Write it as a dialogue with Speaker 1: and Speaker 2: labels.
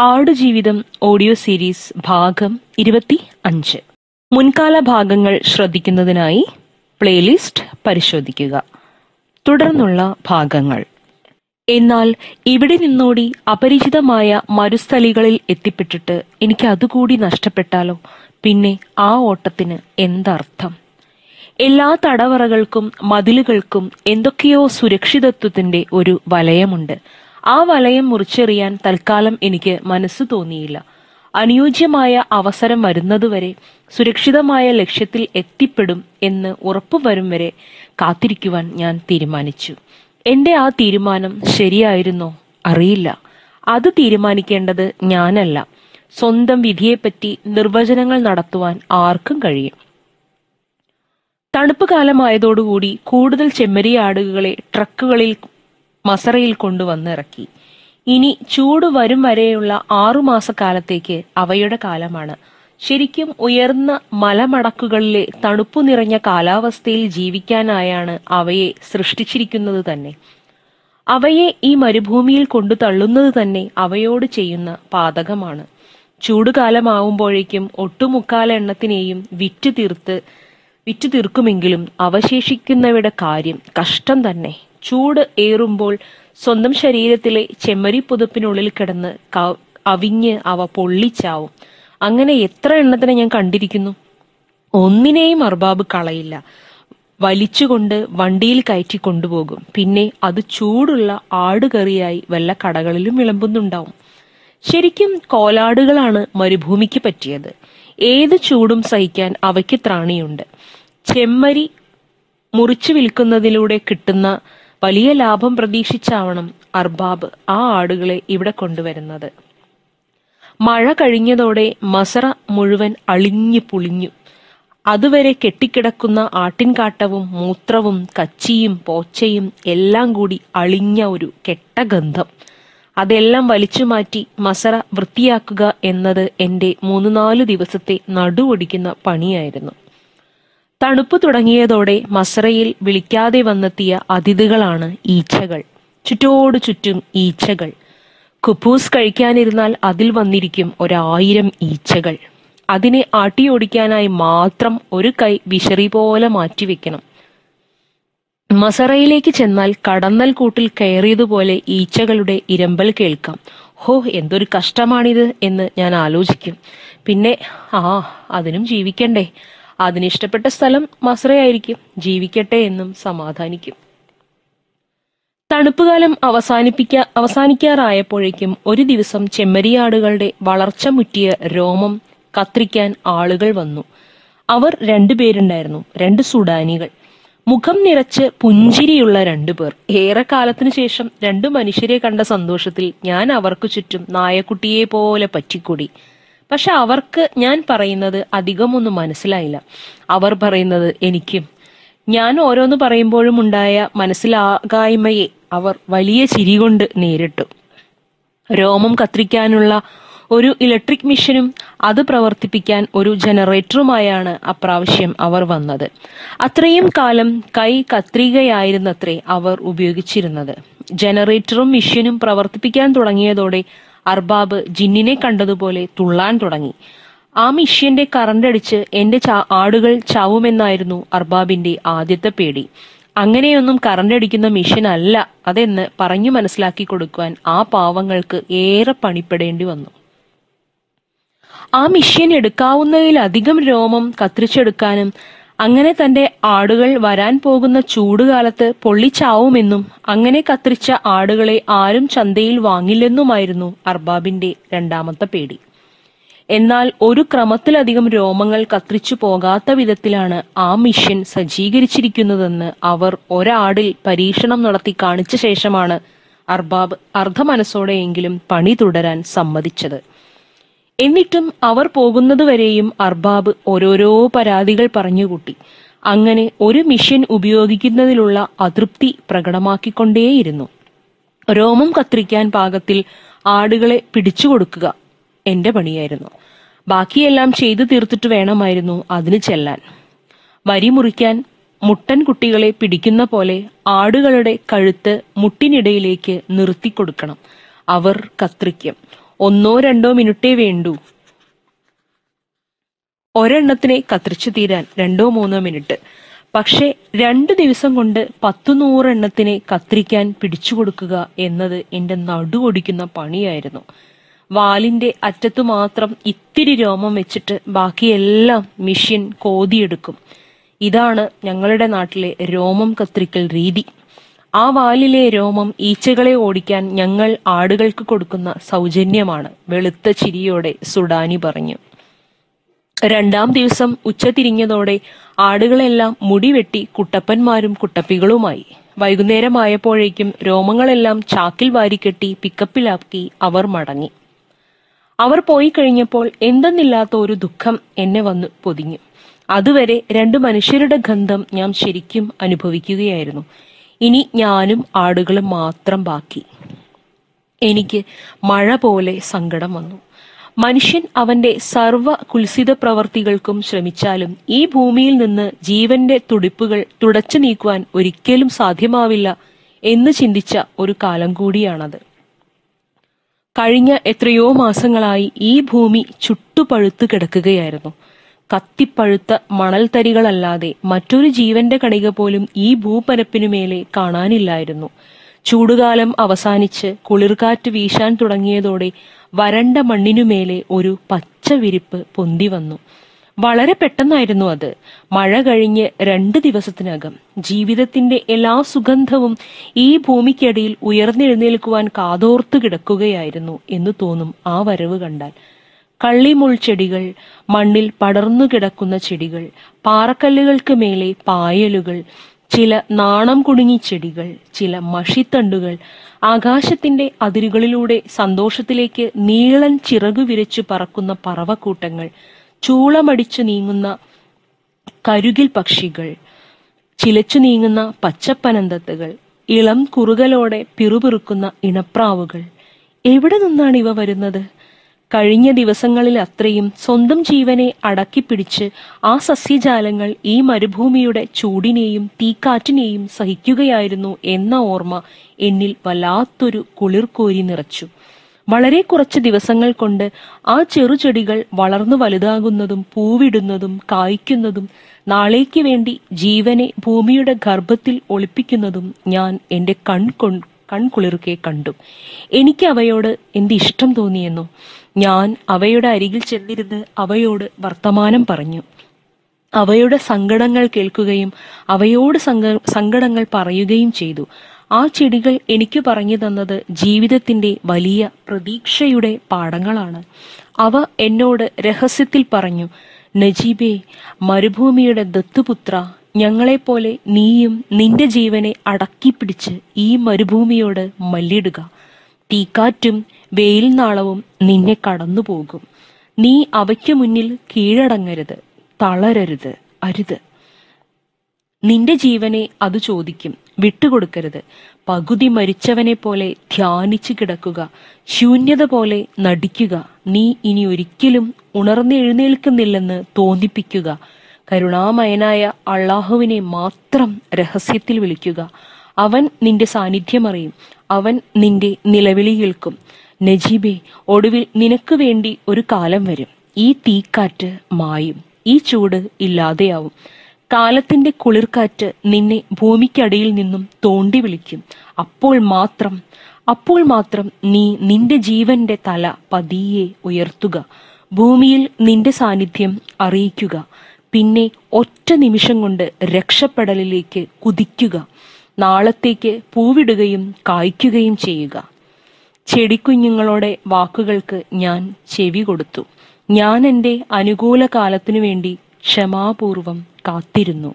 Speaker 1: Aadujeevitham audio series ഭാഗം ഇരുപത്തി അഞ്ച് മുൻകാല ഭാഗങ്ങൾ ശ്രദ്ധിക്കുന്നതിനായി പ്ലേലിസ്റ്റ് പരിശോധിക്കുക. തുടർന്നുള്ള ഭാഗങ്ങൾ. എന്നാൽ ഇവിടെ നിന്നോടി അപരിചിതമായ മരുസ്ഥലികളിൽ എത്തിപ്പെട്ടിട്ട് എനിക്ക് അതുകൂടി നഷ്ടപ്പെട്ടാലോ? പിന്നെ ആ ഓട്ടത്തിന് എന്തർത്ഥം? എല്ലാ തടവറകൾക്കും മതിലുകൾക്കും എന്തൊക്കെയോ സുരക്ഷിതത്വത്തിന്റെ ഒരു വലയമുണ്ട്. ആ വലയം മുറിച്ചെറിയാൻ തൽക്കാലം എനിക്ക് മനസ്സ് തോന്നിയില്ല. അനുയോജ്യമായ അവസരം വരുന്നതുവരെ സുരക്ഷിതമായ ലക്ഷ്യത്തിൽ എത്തിപ്പെടും എന്ന് ഉറപ്പുവരും വരെ കാത്തിരിക്കുവാൻ ഞാൻ തീരുമാനിച്ചു. എന്റെ ആ തീരുമാനം ശരിയായിരുന്നോ അറിയില്ല. അത് തീരുമാനിക്കേണ്ടത് ഞാനല്ല. സ്വന്തം വിധിയെപ്പറ്റി നിർവചനങ്ങൾ നടത്തുവാൻ ആർക്കും കഴിയും. തണുപ്പ് കാലമായതോടുകൂടി കൂടുതൽ ചെമ്മരിയാടുകളെ ട്രക്കുകളിൽ മസറയിൽ കൊണ്ടുവന്നിറക്കി. ഇനി ചൂട് വരും വരെയുള്ള ആറുമാസക്കാലത്തേക്ക് അവയുടെ കാലമാണ്. ശരിക്കും ഉയർന്ന മലമടക്കുകളിലെ തണുപ്പു നിറഞ്ഞ കാലാവസ്ഥയിൽ ജീവിക്കാനായാണ് അവയെ സൃഷ്ടിച്ചിരിക്കുന്നത് തന്നെ. അവയെ ഈ മരുഭൂമിയിൽ കൊണ്ടു തള്ളുന്നത് തന്നെ അവയോട് ചെയ്യുന്ന പാതകമാണ്. ചൂടുകാലമാവുമ്പോഴേക്കും ഒട്ടുമുക്കാല എണ്ണത്തിനെയും വിറ്റു തീർത്ത് വിറ്റു തീർക്കുമെങ്കിലും അവശേഷിക്കുന്നവയുടെ കാര്യം കഷ്ടം തന്നെ. ചൂട് ഏറുമ്പോൾ സ്വന്തം ശരീരത്തിലെ ചെമ്മരി പുതപ്പിനുള്ളിൽ കിടന്ന് അവിഞ്ഞ് അവ പൊള്ളിച്ചാവും. അങ്ങനെ എത്ര എണ്ണത്തിനെ ഞാൻ കണ്ടിരിക്കുന്നു? ഒന്നിനെയും അർബാബ് കളയില്ല. വലിച്ചുകൊണ്ട് വണ്ടിയിൽ കയറ്റി കൊണ്ടുപോകും. പിന്നെ അത് ചൂടുള്ള ആടുകറിയായി വല്ല കടകളിലും വിളമ്പുന്നുണ്ടാവും. ശരിക്കും കോലാടുകളാണ് മരുഭൂമിക്ക് പറ്റിയത്. ഏത് ചൂടും സഹിക്കാൻ അവയ്ക്ക് ത്രാണിയുണ്ട്. ചെമ്മരി മുറിച്ചു വിൽക്കുന്നതിലൂടെ കിട്ടുന്ന വലിയ ലാഭം പ്രതീക്ഷിച്ചാവണം അർബാബ് ആ ആടുകളെ ഇവിടെ കൊണ്ടുവരുന്നത്. മഴ കഴിഞ്ഞതോടെ മസറ മുഴുവൻ അളിഞ്ഞു പുളിഞ്ഞു. അതുവരെ കെട്ടിക്കിടക്കുന്ന ആട്ടിൻകാട്ടവും മൂത്രവും കച്ചിയും പോച്ചയും എല്ലാം കൂടി അളിഞ്ഞ ഒരു കെട്ട ഗന്ധം അതെല്ലാം വലിച്ചു മാറ്റി മസറ വൃത്തിയാക്കുക എന്നത് എന്റെ മൂന്ന് നാല് ദിവസത്തെ നടുവൊടിക്കുന്ന പണിയായിരുന്നു. തണുപ്പ് തുടങ്ങിയതോടെ മസറയിൽ വിളിക്കാതെ വന്നെത്തിയ അതിഥികളാണ് ഈച്ചകൾ. ചുറ്റോടു ചുറ്റും ഈച്ചകൾ. കുപ്പൂസ് കഴിക്കാനിരുന്നാൽ അതിൽ വന്നിരിക്കും ഒരായിരം ഈച്ചകൾ. അതിനെ ആട്ടിയോടിക്കാനായി മാത്രം ഒരു കൈ വിശറി പോലെ മാറ്റിവെക്കണം മസറയിലേക്ക് ചെന്നാൽ കടന്നൽ കൂട്ടിൽ കയറിയതുപോലെ ഈച്ചകളുടെ ഇരമ്പൽ കേൾക്കാം. ഹോ എന്തൊരു കഷ്ടമാണിത് എന്ന് ഞാൻ ആലോചിക്കും. പിന്നെ ആ അതിനും ജീവിക്കണ്ടേ. അതിനിഷ്ടപ്പെട്ട സ്ഥലം മസ്രയായിരിക്കും ജീവിക്കട്ടെ എന്നും സമാധാനിക്കും. തണുപ്പുകാലം അവസാനിപ്പിക്ക അവസാനിക്കാറായപ്പോഴേക്കും ഒരു ദിവസം ചെമ്മരിയാടുകളുടെ വളർച്ച മുറ്റിയ രോമം കത്രിക്കാൻ ആളുകൾ വന്നു. അവർ രണ്ടുപേരുണ്ടായിരുന്നു രണ്ട് സുഡാനികൾ. മുഖം നിറച്ച് പുഞ്ചിരിയുള്ള രണ്ടുപേർ ഏറെക്കാലത്തിനു ശേഷം രണ്ടു മനുഷ്യരെ കണ്ട സന്തോഷത്തിൽ ഞാൻ അവർക്കു ചുറ്റും നായക്കുട്ടിയെ പോലെ പറ്റിക്കൂടി. പക്ഷെ അവർക്ക് ഞാൻ പറയുന്നത് അധികമൊന്നും മനസ്സിലായില്ല. അവർ പറയുന്നത് എനിക്കും ഞാൻ ഓരോന്ന് പറയുമ്പോഴും ഉണ്ടായ മനസ്സിലാകായ്മയെ അവർ വലിയ ചിരി കൊണ്ട് നേരിട്ടു. രോമം കത്തിരിക്കാനുള്ള ഒരു ഇലക്ട്രിക് മെഷീനും അത് പ്രവർത്തിപ്പിക്കാൻ ഒരു ജനറേറ്ററുമായാണ് അപ്രാവശ്യം അവർ വന്നത്. അത്രയും കാലം കൈ കത്രികയായിരുന്നത്രേ അവർ ഉപയോഗിച്ചിരുന്നത്. ജനറേറ്ററും മെഷീനും പ്രവർത്തിപ്പിക്കാൻ തുടങ്ങിയതോടെ അർബാബ് ജിന്നിനെ കണ്ടതുപോലെ തുള്ളാൻ തുടങ്ങി. ആ മിഷ്യന്റെ കറണ്ടടിച്ച് എന്റെ ആടുകൾ ചാവുമെന്നായിരുന്നു അർബാബിന്റെ ആദ്യത്തെ പേടി. അങ്ങനെയൊന്നും കറണ്ടടിക്കുന്ന മിഷൻ അല്ല അതെന്ന് പറഞ്ഞു മനസ്സിലാക്കി കൊടുക്കുവാൻ ആ പാവങ്ങൾക്ക് ഏറെ പണിപ്പെടേണ്ടി വന്നു. ആ മിഷ്യൻ എടുക്കാവുന്നതിലധികം രോമം കത്തിരിച്ചെടുക്കാനും അങ്ങനെ തന്റെ ആടുകൾ വരാൻ പോകുന്ന ചൂടുകാലത്ത് പൊള്ളിച്ചാവുമെന്നും അങ്ങനെ കത്തിരിച്ച ആടുകളെ ആരും ചന്തയിൽ വാങ്ങില്ലെന്നുമായിരുന്നു അർബാബിന്റെ രണ്ടാമത്തെ പേടി. എന്നാൽ ഒരു ക്രമത്തിലധികം രോമങ്ങൾ കത്തിരിച്ചു പോകാത്ത വിധത്തിലാണ് ആ മിഷൻ സജ്ജീകരിച്ചിരിക്കുന്നതെന്ന് അവർ ഒരാടിൽ പരീക്ഷണം നടത്തി കാണിച്ച ശേഷമാണ് അർബാബ് അർദ്ധമനസ്സോടെയെങ്കിലും പണി തുടരാൻ സമ്മതിച്ചത്. എന്നിട്ടും അവർ പോകുന്നതുവരെയും അർബാബ് ഓരോരോ പരാതികൾ പറഞ്ഞുകൂട്ടി. അങ്ങനെ ഒരു മിഷൻ ഉപയോഗിക്കുന്നതിലുള്ള അതൃപ്തി പ്രകടമാക്കിക്കൊണ്ടേയിരുന്നു. രോമം കത്തിരിക്കാൻ പാകത്തിൽ ആടുകളെ പിടിച്ചു കൊടുക്കുക എന്റെ പണിയായിരുന്നു. ബാക്കിയെല്ലാം ചെയ്തു തീർത്തിട്ട് വേണമായിരുന്നു അതിന് ചെല്ലാൻ. വരി മുറിക്കാൻ മുട്ടൻ കുട്ടികളെ പിടിക്കുന്ന പോലെ ആടുകളുടെ കഴുത്ത് മുട്ടിനിടയിലേക്ക് നിർത്തിക്കൊടുക്കണം. അവർ കത്രിക്കും. ഒന്നോ രണ്ടോ മിനിറ്റേ വേണ്ടൂ. ഒരെണ്ണത്തിനെ കത്തിരിച്ചു തീരാൻ രണ്ടോ മൂന്നോ മിനിറ്റ്. പക്ഷെ രണ്ടു ദിവസം കൊണ്ട് പത്തു നൂറെണ്ണത്തിനെ കത്തിരിക്കാൻ പിടിച്ചു കൊടുക്കുക എന്നത് എന്റെ നടുവൊടിക്കുന്ന പണിയായിരുന്നു. വാലിന്റെ അറ്റത്തു മാത്രം ഇത്തിരി രോമം വെച്ചിട്ട് ബാക്കിയെല്ലാം മിഷ്യൻ കോതിയെടുക്കും. ഇതാണ് ഞങ്ങളുടെ നാട്ടിലെ രോമം കത്തിരിക്കൽ രീതി. ആ വാലിലെ രോമം ഈച്ചകളെ ഓടിക്കാൻ ഞങ്ങൾ ആടുകൾക്ക് കൊടുക്കുന്ന സൗജന്യമാണ്. വെളുത്ത ചിരിയോടെ സുഡാനി പറഞ്ഞു. രണ്ടാം ദിവസം ഉച്ച തിരിഞ്ഞതോടെ ആടുകളെല്ലാം മുടിവെട്ടി കുട്ടപ്പന്മാരും കുട്ടപ്പികളുമായി. വൈകുന്നേരമായപ്പോഴേക്കും രോമങ്ങളെല്ലാം ചാക്കിൽ വാരിക്കെട്ടി പിക്കപ്പിലാക്കി അവർ മടങ്ങി. അവർ പോയി കഴിഞ്ഞപ്പോൾ എന്തെന്നില്ലാത്ത ഒരു ദുഃഖം എന്നെ വന്ന് പൊതിഞ്ഞു. അതുവരെ രണ്ടു മനുഷ്യരുടെ ഗന്ധം ഞാൻ ശരിക്കും അനുഭവിക്കുകയായിരുന്നു. ഇനി ഞാനും ആടുകളും മാത്രം ബാക്കി. എനിക്ക് മഴ പോലെ സങ്കടം വന്നു. മനുഷ്യൻ അവന്റെ സർവ കുൽസിത പ്രവർത്തികൾക്കും ശ്രമിച്ചാലും ഈ ഭൂമിയിൽ നിന്ന് ജീവന്റെ തുടിപ്പുകൾ തുടച്ചു നീക്കുവാൻ ഒരിക്കലും സാധ്യമാവില്ല എന്ന് ചിന്തിച്ച ഒരു കാലം കൂടിയാണത്. കഴിഞ്ഞ എത്രയോ മാസങ്ങളായി ഈ ഭൂമി ചുട്ടുപഴുത്തു കിടക്കുകയായിരുന്നു. കത്തിപ്പഴുത്ത മണൽത്തരികളല്ലാതെ മറ്റൊരു ജീവന്റെ കണിക പോലും ഈ ഭൂപരപ്പിനുമേലെ കാണാനില്ലായിരുന്നു. ചൂടുകാലം അവസാനിച്ച് കുളിർകാറ്റ് വീശാൻ തുടങ്ങിയതോടെ വരണ്ട മണ്ണിനുമേലെ ഒരു പച്ച വിരിപ്പ് പൊന്തി വന്നു. വളരെ പെട്ടെന്നായിരുന്നു അത്. മഴ കഴിഞ്ഞ് രണ്ട് ദിവസത്തിനകം ജീവിതത്തിന്റെ എല്ലാ സുഗന്ധവും ഈ ഭൂമിക്കടിയിൽ ഉയർന്നെഴുന്നേൽക്കുവാൻ കാതോർത്തു കിടക്കുകയായിരുന്നു എന്ന് തോന്നും ആ വരവ് കണ്ടാൽ. കള്ളിമുൾ ചെടികൾ മണ്ണിൽ പടർന്നു കിടക്കുന്ന ചെടികൾ പാറക്കല്ലുകൾക്ക് മേലെ പായലുകൾ ചില നാണം കുടുങ്ങി ചെടികൾ ചില മഷിത്തണ്ടുകൾ ആകാശത്തിന്റെ അതിരുകളിലൂടെ സന്തോഷത്തിലേക്ക് നീളൻ ചിറകു വിരച്ചു പറക്കുന്ന പറവക്കൂട്ടങ്ങൾ ചൂളമടിച്ചു നീങ്ങുന്ന കരുകിൽ പക്ഷികൾ ചിലച്ചു നീങ്ങുന്ന പച്ചപ്പനന്തത്തുകൾ ഇളം കുറുകലോടെ പിറുപിറുക്കുന്ന ഇണപ്രാവുകൾ. എവിടെ നിന്നാണ് ഇവ വരുന്നത്? കഴിഞ്ഞ ദിവസങ്ങളിൽ അത്രയും സ്വന്തം ജീവനെ അടക്കിപ്പിടിച്ച് ആ സസ്യജാലങ്ങൾ ഈ മരുഭൂമിയുടെ ചൂടിനെയും തീക്കാറ്റിനെയും സഹിക്കുകയായിരുന്നു എന്ന ഓർമ്മ എന്നിൽ വല്ലാത്തൊരു കുളിർക്കോരി നിറച്ചു. വളരെ കുറച്ച് ദിവസങ്ങൾ കൊണ്ട് ആ ചെറുചെടികൾ വളർന്നു വലുതാകുന്നതും പൂവിടുന്നതും കായ്ക്കുന്നതും നാളേക്ക് വേണ്ടി ജീവനെ ഭൂമിയുടെ ഗർഭത്തിൽ ഒളിപ്പിക്കുന്നതും ഞാൻ എന്റെ കൺ കൺകുളിർക്കെ കണ്ടു. എനിക്ക് അവയോട് എന്ത് ഇഷ്ടം തോന്നിയെന്നോ? ഞാൻ അവയുടെ അരികിൽ ചെന്നിരുന്ന് അവയോട് വർത്തമാനം പറഞ്ഞു. അവയുടെ സങ്കടങ്ങൾ കേൾക്കുകയും അവയോട് സങ്കടങ്ങൾ പറയുകയും ചെയ്തു. ആ ചെടികൾ എനിക്ക് പറഞ്ഞു തന്നത് ജീവിതത്തിന്റെ വലിയ പ്രതീക്ഷയുടെ പാഠങ്ങളാണ്. അവ എന്നോട് രഹസ്യത്തിൽ പറഞ്ഞു നജീബേ മരുഭൂമിയുടെ ദത്തുപുത്ര ഞങ്ങളെപ്പോലെ നീയും നിന്റെ ജീവനെ അടക്കിപ്പിടിച്ച് ഈ മരുഭൂമിയോട് മല്ലിടുക. തീക്കാറ്റും വെയിൽ നാളവും നിന്നെ കടന്നുപോകും. നീ അവയ്ക്ക് മുന്നിൽ കീഴടങ്ങരുത് തളരരുത് അരുത്. നിന്റെ ജീവനെ അത് ചോദിക്കും വിട്ടുകൊടുക്കരുത്. പകുതി മരിച്ചവനെ പോലെ ധ്യാനിച്ചു കിടക്കുക ശൂന്യത പോലെ നടിക്കുക. നീ ഇനി ഒരിക്കലും ഉണർന്നെഴുന്നേൽക്കുന്നില്ലെന്ന് തോന്നിപ്പിക്കുക. കരുണാമയനായ അള്ളാഹുവിനെ മാത്രം രഹസ്യത്തിൽ വിളിക്കുക. അവൻ നിന്റെ സാന്നിധ്യം അറിയും അവൻ നിന്റെ നിലവിളി കേൾക്കും. നജീബെ ഒടുവിൽ നിനക്ക് വേണ്ടി ഒരു കാലം വരും. ഈ തീക്കാറ്റ് മായും. ഈ ചൂട് ഇല്ലാതെയാവും. കാലത്തിന്റെ കുളിർക്കാറ്റ് നിന്നെ ഭൂമിക്കടിയിൽ നിന്നും തോണ്ടി വിളിക്കും. അപ്പോൾ മാത്രം അപ്പോൾ മാത്രം നീ നിന്റെ ജീവന്റെ തല പതിയെ ഉയർത്തുക. ഭൂമിയിൽ നിന്റെ സാന്നിധ്യം അറിയിക്കുക. പിന്നെ ഒറ്റ നിമിഷം കൊണ്ട് രക്ഷപ്പെടലിലേക്ക് കുതിക്കുക. നാളത്തേക്ക് പൂവിടുകയും കായ്ക്കുകയും ചെയ്യുക. ചെടിക്കുഞ്ഞുങ്ങളുടെ വാക്കുകൾക്ക് ഞാൻ ചെവി കൊടുത്തു. ഞാൻ എന്റെ അനുകൂല കാലത്തിനു വേണ്ടി ക്ഷമാപൂർവം കാത്തിരുന്നു.